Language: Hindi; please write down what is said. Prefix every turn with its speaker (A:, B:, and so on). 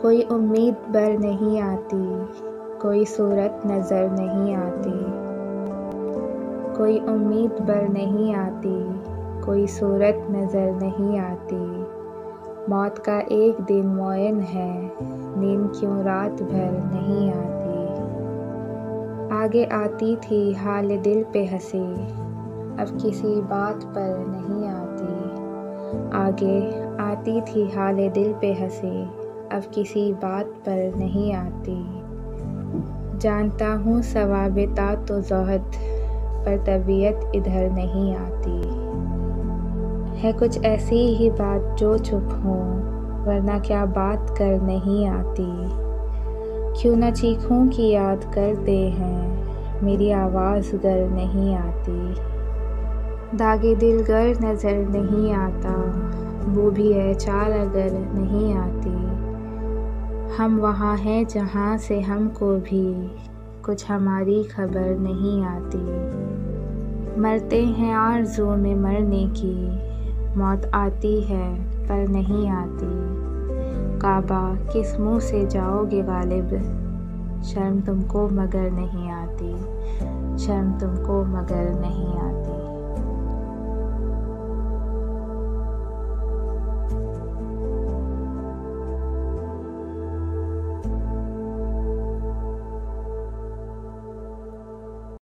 A: कोई उम्मीद बर नहीं आती, कोई सूरत नज़र नहीं आती। कोई उम्मीद बर नहीं आती, कोई सूरत नज़र नहीं आती। मौत का एक दिन मोयन है, नींद क्यों रात भर नहीं आती? आगे आती थी, हाल दिल पे हँसी, अब किसी बात पर नहीं आती। आगे आती थी, हाल दिल पे हँसी अब किसी बात पर नहीं आती। जानता हूँ सवाबता तो जहद, पर तबीयत इधर नहीं आती। है कुछ ऐसी ही बात जो चुप हो, वरना क्या बात कर नहीं आती। क्यों न चीखूं की याद करते हैं, मेरी आवाज़ गर नहीं आती। दागे दिल गर नज़र नहीं आता, वो भी है चाल अगर नहीं आती। हम वहाँ हैं जहाँ से हमको भी कुछ हमारी खबर नहीं आती। मरते हैं आरज़ू में मरने की मौत आती है, पर नहीं आती। काबा किस मुँह से जाओगे गालिब? शर्म तुमको मगर नहीं आती। शर्म तुमको मगर नहीं आती।